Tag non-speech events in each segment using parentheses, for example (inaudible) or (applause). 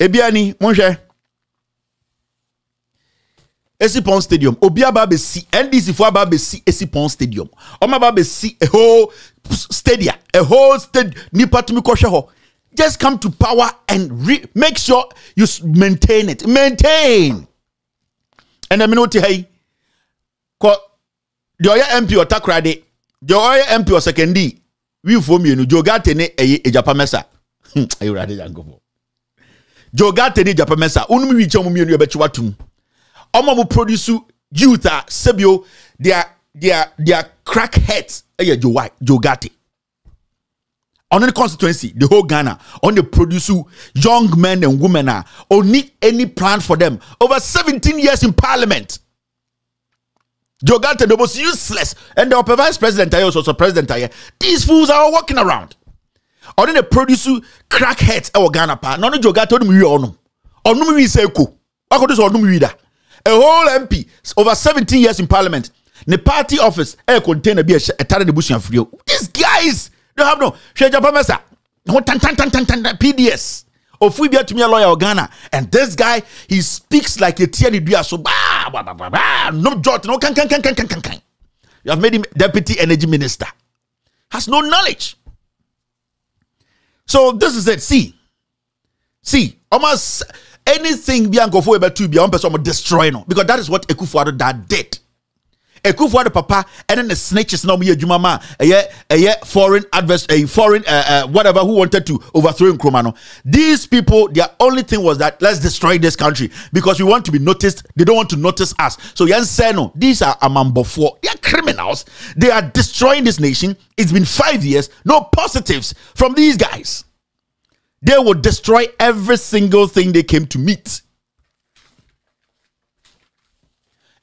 ebia ni monhwɛ esipon stadium obi aba abɛsi ndc fo aba abɛsi esipon stadium. Ɔmo aba abɛsi a whole stadia a whole stadium nipa tumi kɔhwɛ hɔ just come to power and re make sure you maintain it. Maintain! Ɛnna mi ni o ti ha yi kɔ deɛ ɔyɛ mp ɔtakoradi deɛ ɔyɛ mp ɔsɛkɛndi wiifoɔ mmienu joe gate ne ɛyɛ ejapa mɛsa hmm (laughs) ayɔrɔ ade yankofo joe ghartey ne ejapa mɛsa onum wi kyɛn mu mmienu yɛ bɛkyi watum ɔmo a mo produce youth a sebio their their their crack heads ɛyɛ eh, joe white joe ghartey ɔno ne constituency the whole ghana ɔno de produce young men and women ah, a ɔni any plan for them over seventeen years in parliament. joe ghartey Gante was useless. And the vice president I also president I these fools are all walking around. ɔno na produce crackhead ɛwɔ ghana paa na ɔno gye ogata ɔnum wi ɔnum ɔnum wi sɛ eko wakɔto sɛ ɔnum wi da a whole mp over seventeen years in parliament ne party office ɛyɛ container bi ɛhyɛ ɛtare ne busua firio these guys they have no hwɛ japan mɛsa ho tantantantantantan pds ofu bi atumi lawyer wɔ ghana. And this guy he speaks like etia ne dua so baa baa baa baa nom jot no kankankankankankan you have made him deputy energy minister. Has no knowledge so this is it. See. See almost anything bi a nkurɔfoɔ yɛ bɛtu bi a wɔn pɛ destroy no because that is what Ekufu-Addo dad did. Akufo-Addo papa and then the snitches no me a yeah a yeah foreign adverse a foreign uh, uh, whatever who wanted to overthrow Nkrumah. These people their only thing was that let's destroy this country because we want to be noticed. They don't want to notice us. So Yan say no, these are amambofo. They are criminals. They are destroying this nation. It's been five years. No positives from these guys. They will destroy every single thing they came to meet.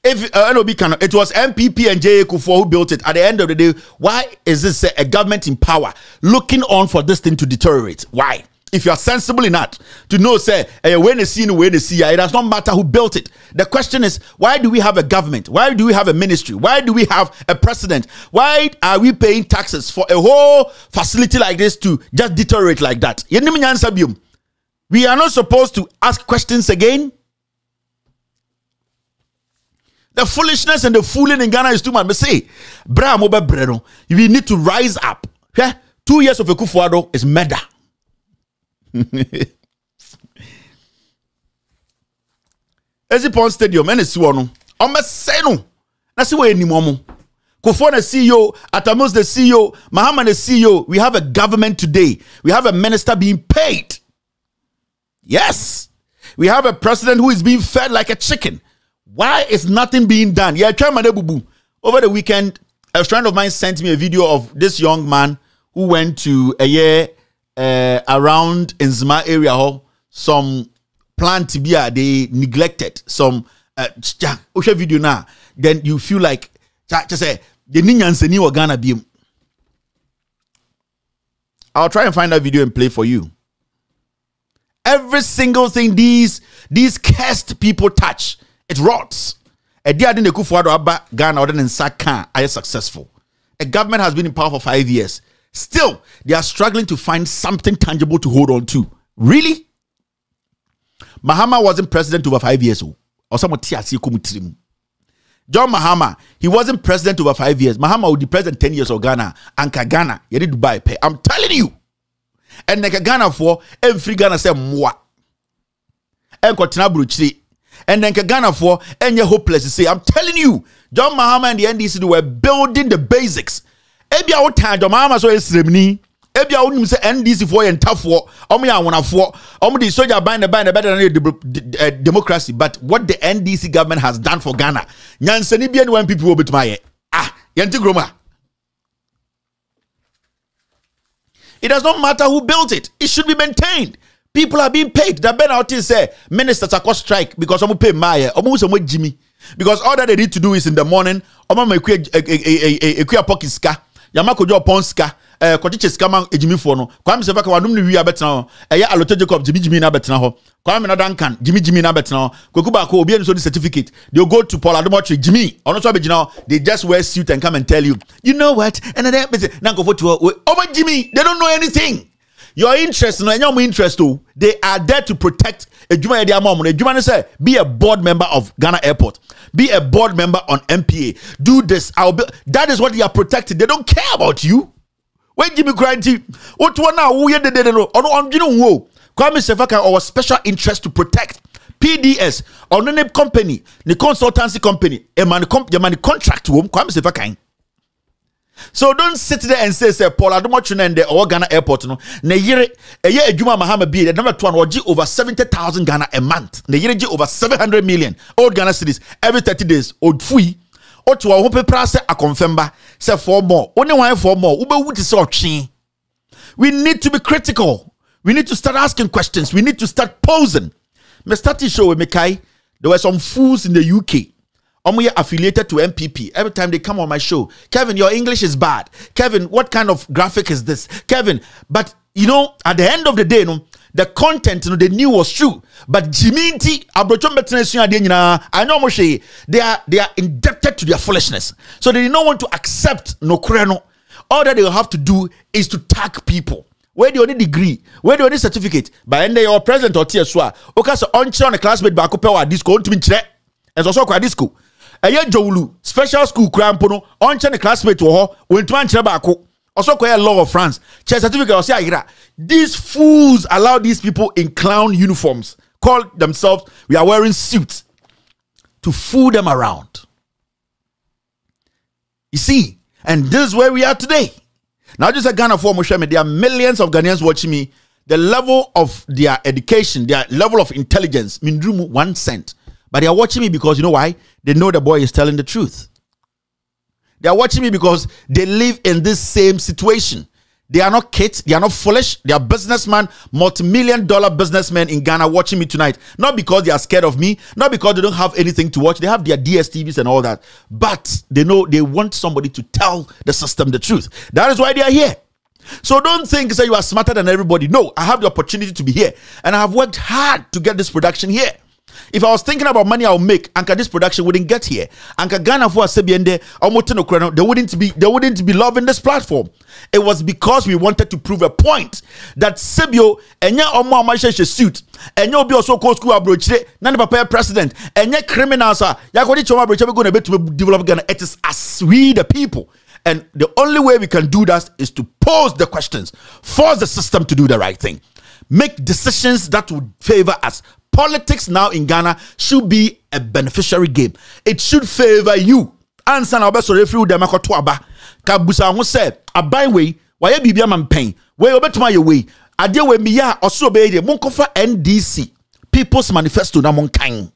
If uh, NOB can, it was NPP and JA Kufuor who built it. At the end of the day, why is this uh, a government in power looking on for this thing to deteriorate? Why? If you are sensible enough to know, say, eh, when they see, when they see, it does not matter who built it. The question is, why do we have a government? Why do we have a ministry? Why do we have a president? Why are we paying taxes for a whole facility like this to just deteriorate like that? We are not supposed to ask questions again. The foolishness and the fooling in Ghana is too much. But say, bra mo be bre no, we need to rise up. Yeah? Two years of Akufo-Addo is murder. (laughs) Essipong Stadium, ɛna si hɔ no, ɔmɛsɛ no, na si wɔ anim ɔmo. Kufuor the CEO, Atta Mills the CEO, Mahama the CEO. We have a government today. We have a minister being paid. Yes. We have a president who is being fed like a chicken. Why is nothing being done? Yeah. Over the weekend, a friend of mine sent me a video of this young man who went to a year uh, around in Zima area. Ho, some plant to be uh, they neglected. Some uh, osha video now. Then you feel like just say the Ninyanseni or Ghana beam. I'll try and find that video and play for you. Every single thing these these cursed people touch, it rots. A dear didn't Kufuado Abba Ghana or in Saka are successful. A government has been in power for five years. Still, they are struggling to find something tangible to hold on to. Really? Mahama wasn't president over five years. oh. Or someone. John Mahama, he wasn't president over five years. Mahama would be president 10 years of Ghana. Anka Ghana, you need Dubai pay. I'm telling you. And like Ghana for every Ghana say moi. And Kotina Bruchri. And then Ghana for and hopeless to say. I'm telling you, John Mahama and the NDC were building the basics. Ebi a wotan John Mahama so esremni. Ebi a wonim say NDC for and tough for. Omo ya wonafo. Omo the soldier bind the bind better than the uh, democracy. But what the NDC government has done for Ghana, nyansani bi anyone people will be to my ah yenti groma. It does not matter who built it. It should be maintained. people are being paid. The bẹ́ẹ̀ na ọtí ministers are called strike because ọmọ pay mmaa eh, yẹ ọmọ wusa ọmọ jí because all that they need to do is in the morning ọmọ eh, eh, ma ekuya ekuya pọkin sika yamma kojú ọpọn sika ɛɛ kɔkyekyɛ sika ma egyimifoɔ no kwame sefa ka wadum ne wi abɛtena hɔ ɛyɛ alote jacob jimijimi na abɛtena hɔ kwame na duncan jimijimi na abɛtena hɔ kweku baako obi nso di certificate. They go to paul adumotri jimi ɔno nso abɛgyina now. they just wear suit and come and tell you you know what? Ɛnna dɛ bɛsɛ na nkɔfo ti hɔ ɔmɔ jimi they don't know anything your interest no ɛnyɛ ɔmo interest o. They are there to protect edwuma yɛ de ama ɔmo no edwuma no sɛ be a board member of ghana airport. Be a board member on mpa do this. I be that is what they are protecting. They don't care about you. When jimmy kura nti wotu wɔn a woyɛ dedede no ɔno ɔndwene wo kwame sefa kan ɔwɔ special interest to protect. Pds ɔno ne company ne consultancy company. Com ɛma ne contract wɔm kwame sefa kan. So don't sit there and say, say Paul Adomotune and the or Ghana airport. No, ne yere year Juma Mahama be the number two or G over 70,000 Ghana a month. Ne yere G over 700 million old Ghana cities every 30 days. Old fui. O to a hope price a confemba say four more. Only one for more. Ube would is We need to be critical. We need to start asking questions. We need to start posing. Me start show with Mekai. There were some fools in the UK Omo affiliated to NPP. Every time they come on my show, Kevin, your English is bad. Kevin, what kind of graphic is this? Kevin, but you know, at the end of the day, no, the content you know, they knew was true. But Jiminti, I know they are they are indebted to their foolishness. So they did not want to accept no kreno. All that they have to do is to tag people. Where do you need degree? Where do you need certificate? By end your present or tear swa. Okay, so on a classmate back up disco. And so disco ɛyɛ jowulu special school kura mpo no ɔnkyɛ ne classmate wɔ hɔ wɔntuma nkyerɛ baako. Ɔsɔ kɔyɛ law of france. Kyɛ certificate ɔsɛ ayira these fools allow these people in clown uniforms call themselves we are wearing suits to fool them around. You see and this is where we are today. Now just a ghana for me there are millions of ghanaians watching me. The level of their education their level of intelligence mindrumu one cent but they are watching me because you know why? They know the boy is telling the truth. They are watching me because they live in this same situation. They are not kids. They are not foolish. They are businessmen, multi-million dollar businessmen in Ghana watching me tonight. Not because they are scared of me. Not because they don't have anything to watch. They have their DSTVs and all that. But they know they want somebody to tell the system the truth. That is why they are here. So don't think that you are smarter than everybody. No, I have the opportunity to be here. And I have worked hard to get this production here. If I was thinking about money I'll make, Anka this production wouldn't get here. Anka Ghana for Sebiende, they wouldn't be they wouldn't be loving this platform. It was because we wanted to prove a point that Sebio enya omo amashe suit enya obi also call school abrochire na ne papa president enya criminals a yakodi choma abrochire be go na betu develop Ghana. It is as we the people. And the only way we can do that is to pose the questions, force the system to do the right thing, make decisions that would favor us, politics now in Ghana should be a beneficiary game. It should favor you. Ansa na obeso refi dem akoto aba. Ka busa ho se aban we waye bibia mampen. We obetuma ye we. Ade we mi ya oso be de monkofa NDC. People's Manifesto na monkan.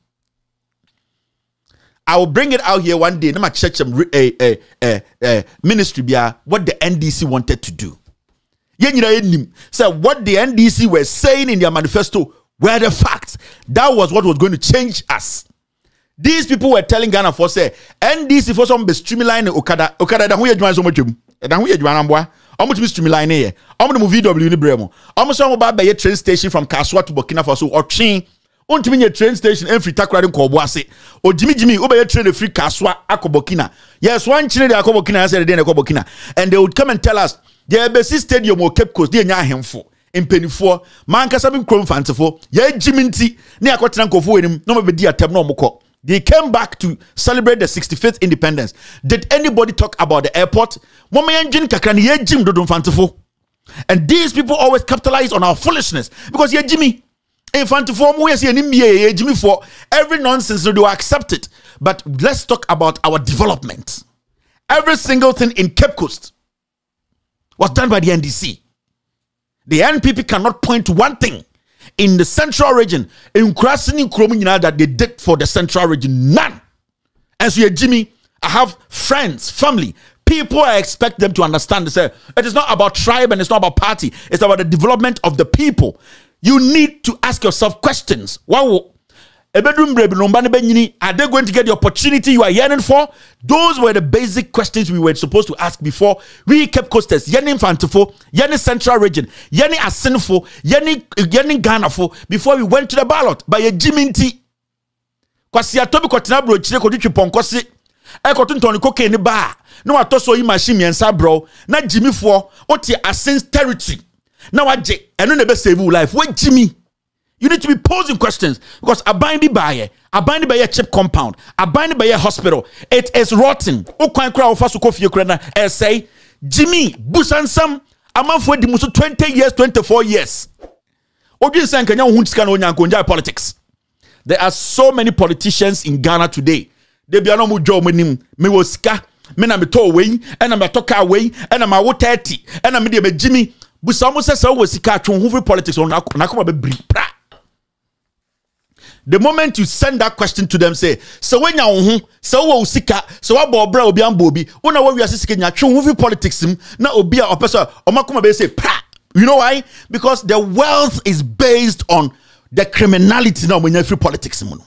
I will bring it out here one day. Na ma check some eh, eh, eh, eh, ministry bia what the NDC wanted to do. Yen enim say what the NDC were saying in their manifesto were the facts. That was what was going to change us. These people were telling Ghana for say NDC for some be streamline Okada Okada da ho ye dwan so matwem. Da ho ye dwan amboa. Omo tumi streamline ye. Omo no VW ni bremo. Omo so omo ba be train station from Kaswa to Burkina Faso otwen. Ontumi nye train station every takrade nkɔbo ase. O jimi jimi wo be train free Kaswa akɔ Yes, one chine de akɔ Burkina say de akɔ And they would come and tell us, "There be stadium or Cape Coast, they nya ahemfo." Mpanyinfoɔ mankasa bi nkurom fantefoɔ yɛagyi mi ne akɔtena nkɔfoɔ anim na ɔmo bɛdi atɛm na ɔmo kɔ they came back to celebrate the 65th independence. Did anybody talk about the airport? Wɔn yɛn dwin kakra ne yɛagyi dodo mfantefo. And these people always capitalize on our foolishness because yɛagyi mi mfantefo mo yɛ sɛ yɛn mi for every nonsense no they will accept it. But let's talk about our development. Every single thing in cape coast was done by the ndc the NPP cannot point to one thing in the central region in Krasini Kromina that they did for the central region. None. And so, yeah, Jimmy, I have friends, family, people I expect them to understand. They say it is not about tribe and it's not about party, it's about the development of the people. You need to ask yourself questions. What are they going to get the opportunity you are yearning for? Those were the basic questions we were supposed to ask before we Cape Coasters. Yearning Fantifo, yearning Central Region, yearning Asinfo, yearning yearning Ghana for before we went to the ballot by a Jiminti. Kwasi atobi kotina bro chire kodi twipɔnkɔ se ɛkɔto ntɔne kokain ne ba a na watɔ so yi machine mmiɛnsa brɔ na gyimifoɔ wote asens territory I j and then they save life. Jimmy. You need to be posing questions because a binding buyer, a binding buyer chip compound, a binding buyer hospital, it is rotten. O kwan kra ofa so say Jimmy busansam amanfo di muso 20 years 24 years. Odin san kanya hu sika na onyanko nja politics. There are so many politicians in Ghana today. They be no mu jo manim me wo sika me na me to wei na me to car wei na ma wo 30 na me de be Jimmy busa mo sɛ sɛ wo sika atwo ho politics on na be bri pra the moment you send that question to them say sɛ wonya wo ho sɛ wowɔ sika sɛ woabɔ ɔbrɛ obi ambɔ obi wona woawiase sika nya twe wo fi politics m na obi a ɔpɛ sɛ ɔmakoma bɛyɛ sɛ you know why? Because the wealth is based on the criminality Now na ɔmanya firi politics no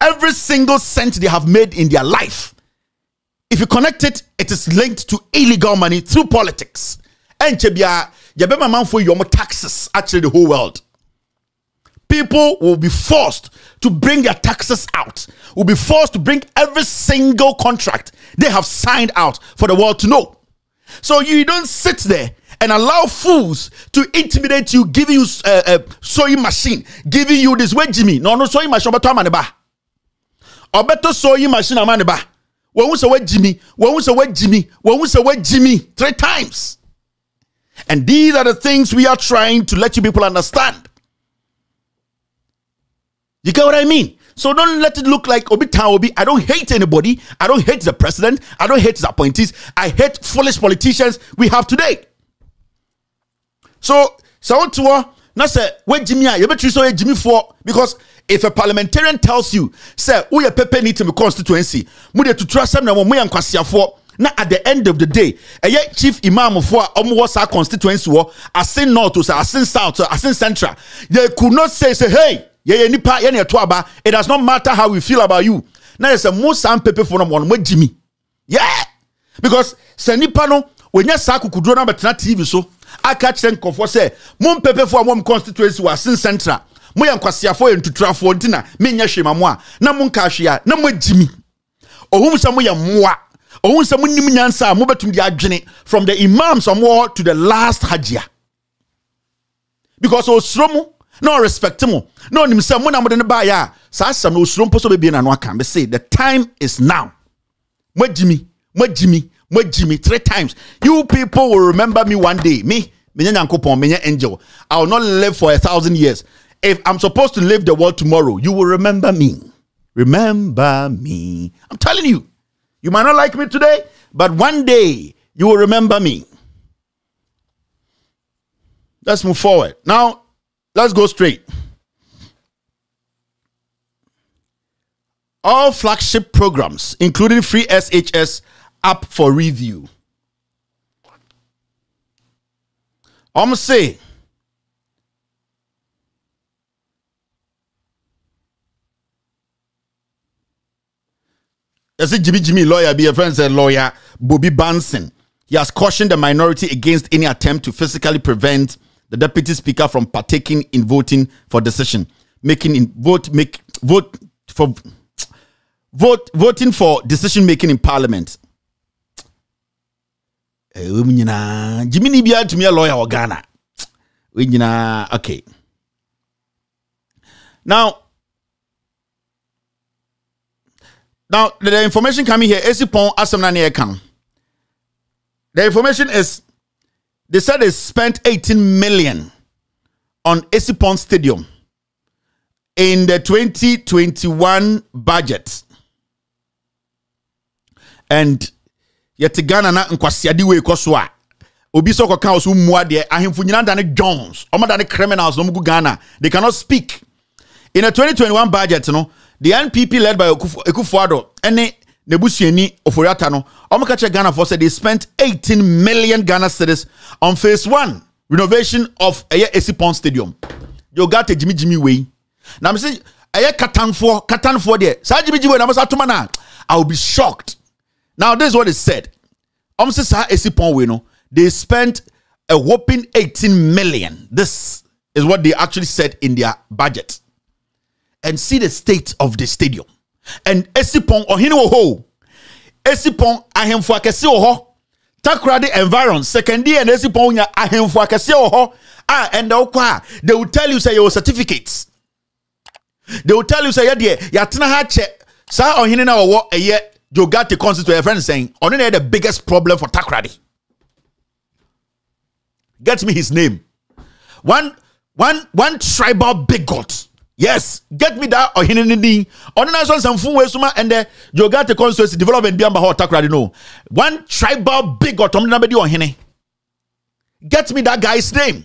every single cent they have made in their life if you connect it it is linked to illegal money through politics. Ɛnkyɛ biara yɛbɛma manfoɔ yi ɔmo taxes actually the whole world people will be forced to bring their taxes out, will be forced to bring every single contract they have signed out for the world to know. So you don't sit there and allow fools to intimidate you, giving you a uh, uh, sewing machine, giving you this way, Jimmy. No, no sewing machine, but I'm or better sewing machine, I'm ba. When we say Jimmy, when we say Jimmy, when we say Jimmy, three times. And these are the things we are trying to let you people understand. You get what I mean? So don't let it look like Obi Obi. I don't hate anybody. I don't hate the president. I don't hate his appointees. I hate foolish politicians we have today. So, so to na say where Jimmy you better so Jimmy for because if a parliamentarian tells you say we a pepe need to be constituency, mu to trust them mo yan for na at the end of the day ɛyɛ chief imam for a wɔ saa constituency wɔ asin north o asin south o asin central they could not say say hey yɛyɛ nipa yɛne ɛto aba. It does not matter how we feel about you. Na yɛ sɛ mo saa mpepefo no wɔn mo mi yeah because sɛ nipa no wɔnyɛ saa kukuduro na bɛtena tv so aka kyerɛ nkɔfoɔ sɛ mo mpepefo a mo constituency wɔ asen central. Mo yɛ nkwasiafoɔ yɛ ntuturafoɔ nti na menyɛ hwee ma mo a na mo nka hwee a na mo agyi mi ohun sɛ mo yɛ mmoa ohun sɛ mo nim nyansa a mo bɛtum de adwene from the imams ɔmo to the last hajia. Because osuro mo na respect mo na onim sɛ mo na mo de ne baayɛ a saa asɛm no osuro mpo so na no aka. Say the time is now. Mo agyi mo agyi mo agyi three times. You people will remember me one day. Me menye nyankopɔn menye angel. I will not live for a thousand years. If i'm supposed to live the world tomorrow you will remember me. Remember me. I'm telling you. You might not like me today but one day you will remember me. Let's move forward. Now Let's go straight. All flagship programs, including free SHS, up for review. I'm say. I said Jimmy Jimmy lawyer, be a friend said lawyer Bobby Banson. He has cautioned the minority against any attempt to physically prevent the deputy speaker from partaking in voting for decision making in vote make vote for vote voting for decision making in parliament. Eh, Nyinaa okay. Now now the information coming here esi pɔn asɛm the information is they said they spent 18 million on Essipong Stadium in the 2021 budget. And yet Ghana na nkwasiade we kɔ so a obi ahemfo nyina da ne jones ɔmo da ne criminals no gu ghana they cannot speak in the 2021 budget no the npp led by akufo-addo ɛne Nebusieni Oforiata no, Omokache Ghana for said they spent 18 million Ghana cedis on phase one renovation of Eye Esipon Stadium. You got a Jimmy Jimmy way. Now I'm saying Eye Katan for Katan for there. Sa Jimmy Jimmy na I will be shocked. Now this is what it said. Um say sa Esipon way no, they spent a whopping 18 million. This is what they actually said in their budget. And see the state of the stadium and esipon ɔhene wɔ hɔ esipon ahemfo akɛse wɔ hɔ takoradi environ second year na esi pɔn nya ahemfo akɛseɛ wɔ hɔ a ɛnda wokɔ a they will tell you say your certificates. They will tell you say yɛdeɛ yɛatena ha kyɛ saa ɔhene na wɔwɔ ɛyɛ jogate constituent yɛ friend saying ɔno na yɛ the biggest problem for takoradi get me his name. One one one tribal bigot yes get me that ɔhene ne din ɔno na nso nsɛmfo wɔ esuma ɛndɛ jogate constituency development bi amba hɔ takoradi no. One tribal bigot ɔmo na bɛ di ɔhene get me that guy's name.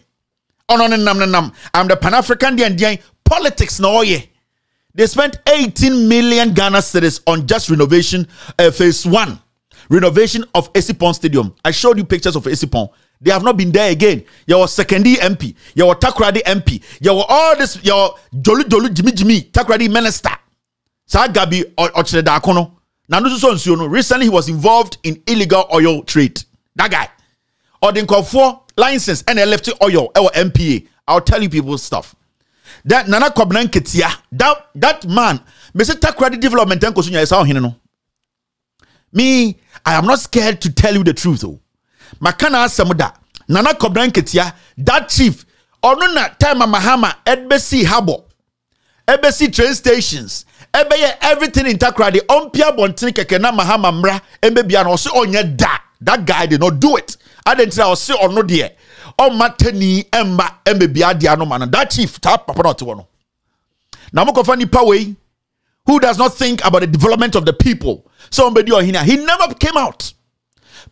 Ɔno ne nam ne nam. I'm the pan african deɛ deɛ politics na ɔyɛ they spent 18 million ghana cedis on just renovation uh, phase one. Renovation of esipon stadium. I showed you pictures of esipon they have not been there again. Your secondary MP, your Takradi MP, your all this, your Jolu Jolu Jimmy Jimmy, Takradi minister. Sagabi Ocheda Akono. Nanusu Recently, he was involved in illegal oil trade. That guy. Or the license and left oil, our MPA. I'll tell you people stuff. That Nana Kobnan Ketia, that that man, Mr. Takradi development and Kosunya is here. Me, I am not scared to tell you the truth though maka na asɛm da nana kɔbran ketia that chief ɔno na time a mahama ɛbɛsi habɔ ɛbɛsi train stations ɛbɛyɛ everything in takrade ɔmpia bɔnten kɛkɛ na mahama mmra ɛmbɛbia na ɔse ɔnyɛ da. That guy did not do it. Adentira ɔse ɔno deɛ ɔmma tani ɛmma ɛmbɛbia adeɛ ano ma no that chief taa papa na ɔte wɔ no na mokɔfa nipa wei who does not think about the development of the people. So ɔmbɛdi ɔhene he never came out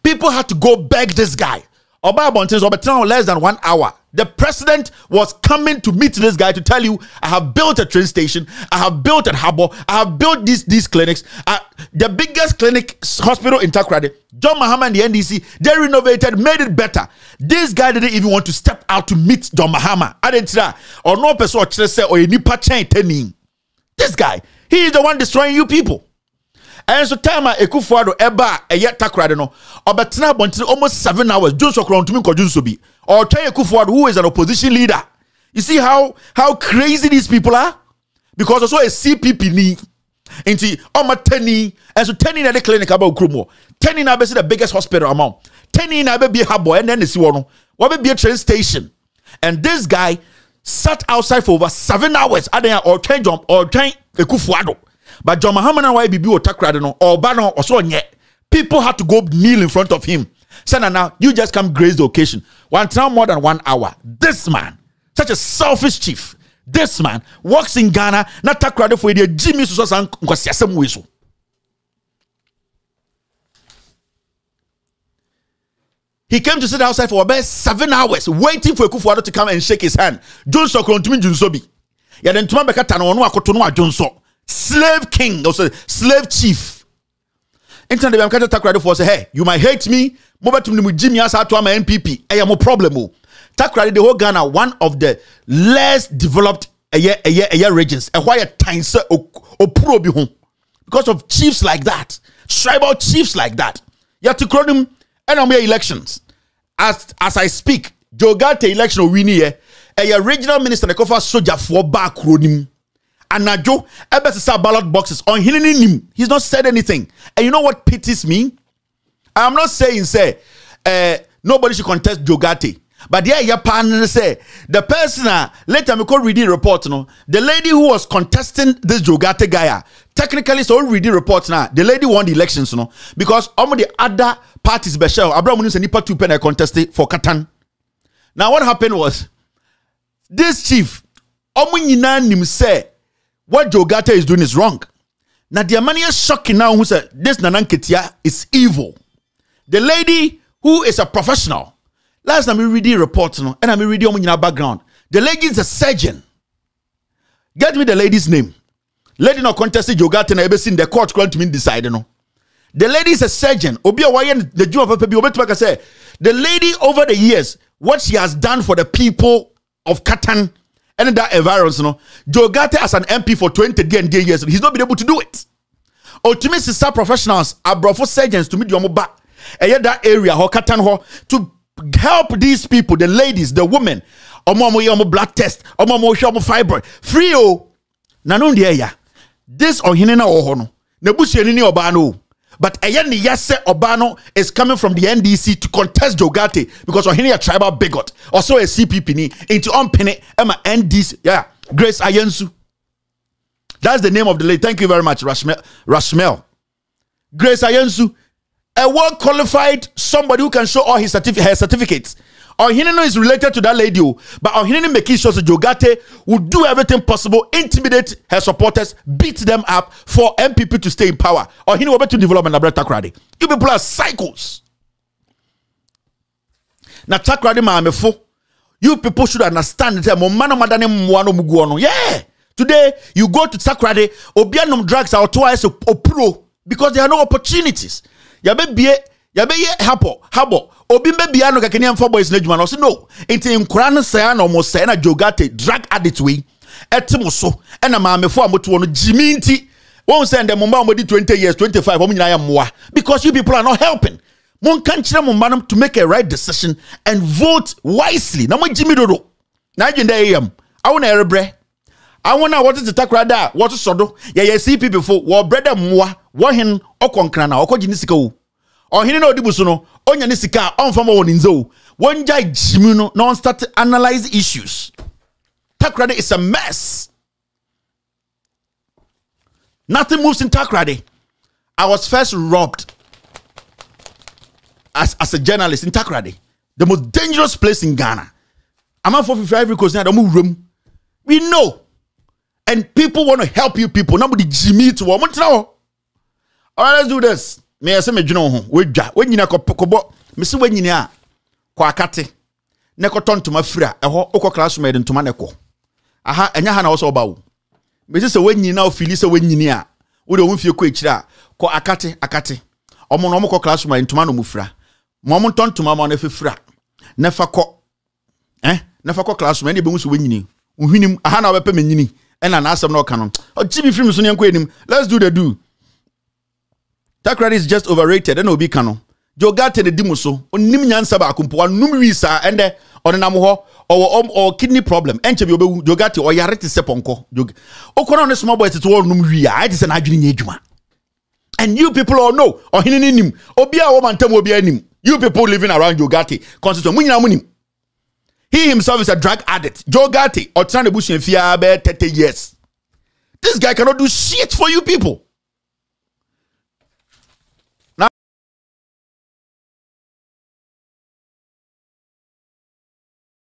People had to go beg this guy. Oba Abontin is less than one hour. The president was coming to meet this guy to tell you, I have built a train station, I have built a harbor, I have built these, these clinics. The biggest clinic hospital in Takrade, John Mahama and the NDC, they renovated, made it better. This guy didn't even want to step out to meet John Mahama. I didn't or no person or or any This guy, he is the one destroying you people ɛnso time a ekufuado ɛba a ɛyɛ takoradi no ɔbɛtena abɔntene almost seven hours jones okoro ntumi nkɔju nso bi ɔtwɛn ekufuado who is an opposition leader. You see how how crazy these people are? Because also a cpp ni nti ɔma tani ɛnso tani na ɛde clinic aba okurom hɔ tani na abɛsi the biggest hospital amount tani na abɛbie habɔ ɛna ɛna esi hɔ no. Wɔbɛbie train station? And this guy sat outside for over seven hours adan a ɔtwɛn jɔn ɔtwɛn ekufuado. But John and why be takrade no bano or so yet. People had to go kneel in front of him. Say now you just come grace the occasion. One time more than one hour. This man, such a selfish chief, this man works in Ghana, not takrade for the Jimmy Susan Kwasiasem He came to sit outside for about seven hours, waiting for Kufuado to come and shake his hand. Johnson Krontumi Junsobi. Yadentuma Bekata no akoto no Johnson slave king, also slave chief. Internet de bɛmka takrade for say, hey, you might hate me, mobetum ni mu Jimmy as to my NPP. Ɛyɛ mo problem o. Takrade the whole Ghana one of the less developed ɛyɛ ɛyɛ ɛyɛ regions. Ɛhɔ ayɛ tan sɛ opuro bi. Because of chiefs like that, tribal chiefs like that. Yɛte kuro nim ɛna mo elections. As as I speak, Joe Garte election owini yɛ ɛyɛ regional minister de kofa sojafoɔ ba kuro nim anadwo ɛbɛsesa ballot boxes on ɔhene nim. He's not said anything. And you know what pities me? I'm not saying say uh, nobody should contest joe ghartey but yeah partner say the person uh, later me could read the report no? The lady who was contesting this joe ghartey guy uh, technically so read the report now the lady won the elections no? Because all the other parties be shell abraham news nipa two pen contested for katan. Now what happened was this chief ɔmo nyinaa nim sɛ what Joe Ghartey is doing is wrong. Now the money is shocking now who said this Nananketia is evil. The lady who is a professional. Last time we read the report no, and I'm reading on your background. The lady is a surgeon. Get me the lady's name. Lady no contested Joe Ghartey ever seen the court going to me decide no. The lady is a surgeon. Obi the Jew of Pepe say the lady over the years what she has done for the people of Katan and that environment, you know, Joe Gate as an MP for 20 years, he's not been able to do it. Ultimate sister professionals, for surgeons to meet your back. And that area, Hokatan, to help these people, the ladies, the women, omo mo blood test, omo mo show fiber, free oh. Nanon de ya. This or hinena or hono. Nebusi ni oba no. But ɛyɛ ne yɛ sɛ ɔbaa is coming from the ndc to contest jogate because ɔhene yɛ tribal bigot. Ɔsɛ ɔyɛ cpp ni. Nti ɔmpene ɛma ndc yeah grace ayensu. That's the name of the lady. Thank you very much rashmel rashmel. Grace ayensu a well qualified somebody who can show all his certifi- her certificates Ohinino is related to that lady, oh. but Ohinino making sure Joe Ghartey will do everything possible, intimidate her supporters, beat them up for NPP to stay in power. Ohinino will be to develop an Takrade. You people are cycles. Now Takrade maamefo, you people should understand that momano madane mwano muguono. Yeah. Today you go to Takrade, obianum drugs are twice a pro because there are no opportunities. Yabe bie yɛbɛyɛ hapɔ habɔ obi mbɛbia no kakani ɛmfa boys no adwuma no ɔse no nti nkora no sɛa na ɔmo sɛe na jogate drug addict wei ɛte mo so ɛna maamefo a motoɔ no gyimi nti wɔn sɛ ndɛ mo mma a wɔdi twenty years twenty five wɔn nyinaa yɛ mmoa. Because you people are not helping. Monka nkyerɛ mo mma no to make a right decision and vote wisely. Na mo gyimi dodo. Na adwene dɛ ɛyɛ mu awo na ɛrebrɛ. Awo na wɔtete takora da a wɔtosɔ do. Yɛyɛ cpp fo wɔbrɛ dɛ mmoa wɔhen ɔkɔ nkran na ɔkɔ gyi ne sika wo ɔhene na ɔdi bu so no ɔnya ne sika a ɔmfa ma wɔ ne nsa o wɔngya gyimi no na ɔnstart analyze issues. Takrade is a mess. Nothing moves in takrade. I was first robbed as, as a journalist in takrade the most dangerous place in ghana. Amanfo fifiri ivory coast na ɔmo wuram we know. And people want to help you people. Na mo de gyimi to wɔn mo tena hɔ all right let's do this meyɛ sɛ medwene wo ho. Wɔdwa wɔnyina kɔbɔ. Mese wɔnyini a kɔ akate. Na kɔtɔ ntoma firi a ɛhɔ wokɔ classroom yɛde ntoma na ɛkɔ. Aha ɛnyɛ ha na wɔ sɛ ɔba wo? Mese sɛ wɔnyini na wofili sɛ wɔnyini a wode ɔmo fie kɔ akyiri a kɔ akate akate. Ɔmo no ɔmo kɔ classroom a ntoma na ɔmo fira. Ma ɔmo ntɔ ntoma ma ɔno afifira na fa kɔ. Eh na fa kɔ classroom ɛne ɛbɛhu sɛ wɔnyini nhwinim aha na wɔbɛpɛ manyini. Ɛna n'asɛm na ɔka no. Ɔgye bi firi mi so ne anim. Let's do the do takrade is just overrated. Ɛna obi ka no. Joe garte ne di mu so onim nyansa baako mpo wanum wi saa ɛndɛ ɔnenam hɔ ɔwɔ ɔwɔ kidney problem. Ɛnkyɛ bi ɔbɛwu joe garte ɔyare te sɛ pɔnkɔ. Okɔ na ɔne small boy tete hɔ num wi a ayɛ te sɛ n'adwene nyɛ adwuma. And you people all know ɔhene ne nim. Obi a wɔn ntam obi anim you people living around joe garte constitution mu nyinaa mu nim. He himself is a drug addict. Joe garte ɔtena ne busua bɛyɛ thirty years. This guy cannot do shit for you people.